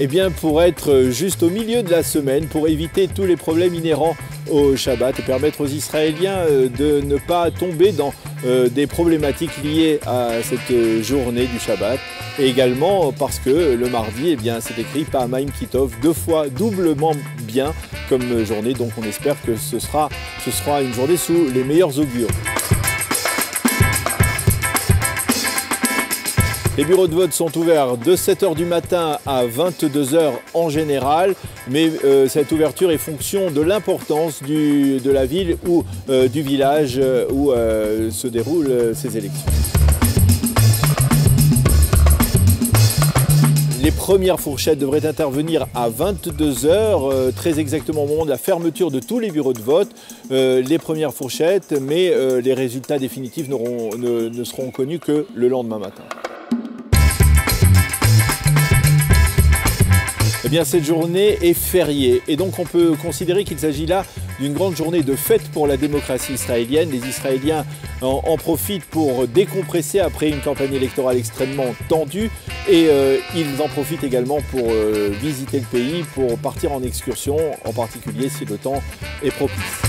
Eh bien, pour être juste au milieu de la semaine, pour éviter tous les problèmes inhérents au Shabbat et permettre aux Israéliens euh, de ne pas tomber dans euh, des problématiques liées à cette journée du Shabbat. Et également parce que le mardi, eh c'est écrit Pa'amaim Kitov, deux fois doublement bien comme journée. Donc on espère que ce sera, ce sera une journée sous les meilleurs augures. Les bureaux de vote sont ouverts de 7h du matin à 22h en général, mais euh, cette ouverture est fonction de l'importance de la ville ou euh, du village euh, où se déroulent ces élections. Les premières fourchettes devraient intervenir à 22h, très exactement au moment de la fermeture de tous les bureaux de vote. les premières fourchettes, mais les résultats définitifs ne seront connus que le lendemain matin. Eh bien, cette journée est fériée et donc on peut considérer qu'il s'agit là d'une grande journée de fête pour la démocratie israélienne. Les Israéliens en, profitent pour décompresser après une campagne électorale extrêmement tendue et euh, ils en profitent également pour euh, visiter le pays, pour partir en excursion, en particulier si le temps est propice.